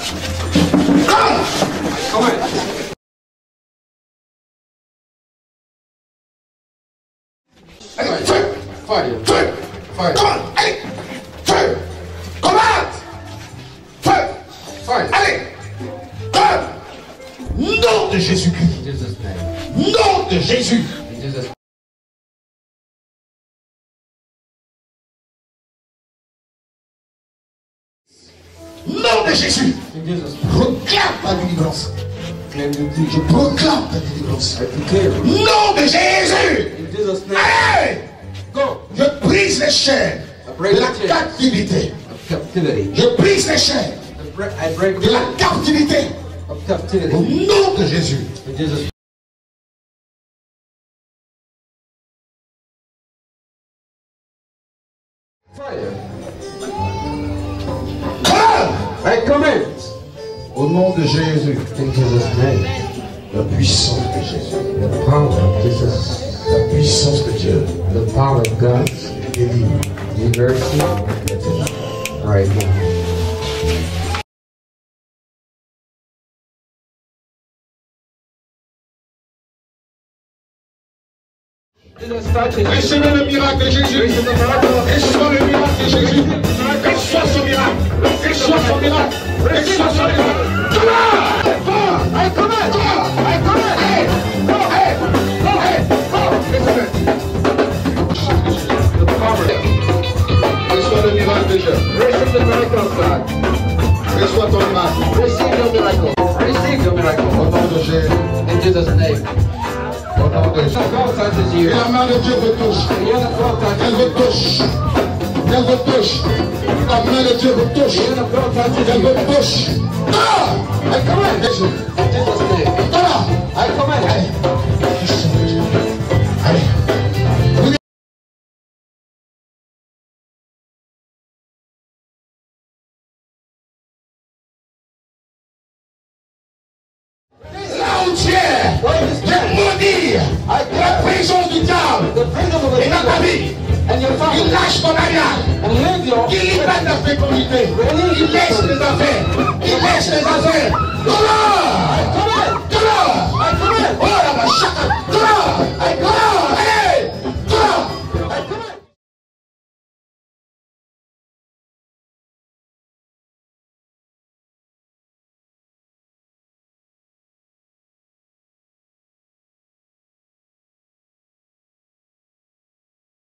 Come. Allez, feu Fire. Feu Fire. Commande Allez Feu Nom de Jésus-Christ In. Nom de Jésus de Jésus Proclame ta délivrance. Je proclame ta délivrance. Nom de Jésus. Allez. Je brise les chaînes de la captivité. Je brise les chaînes de la captivité au nom de Jésus. I command. au nom de Jésus. In Jesus' name. La puissance de Jésus. The power of Jesus. La puissance de Dieu. The power of God. Le miracle de Jésus. Le miracle de Jésus. Reçois son miracle. Reçois son miracle. Reçois son miracle. Commande Va I command Go I command Hey Go Hey Go Hey Go Recevez. The power. Reçois le miracle de Dieu. Receive the miracle of God. Reçois ton miracle. Receive your miracle. Receive your Au miracle. nom de Jésus. In Jesus' name. Au nom de Jésus. God touches Et you. la main de Dieu vous touche. The hand of God Elle touches vous touche. Elle vous touche. La main de Dieu vous touche. you. The hand of God touches Elle you. vous touche. Ah I command Jésus. In Jesus' name. Voilà. I command. Allez. Là où tu es, je maudis la prison du diable The freedom of the et dans ta devil vie. And your Il libère ta fécondité. Il laisse les affaires? Il laisse les affaires?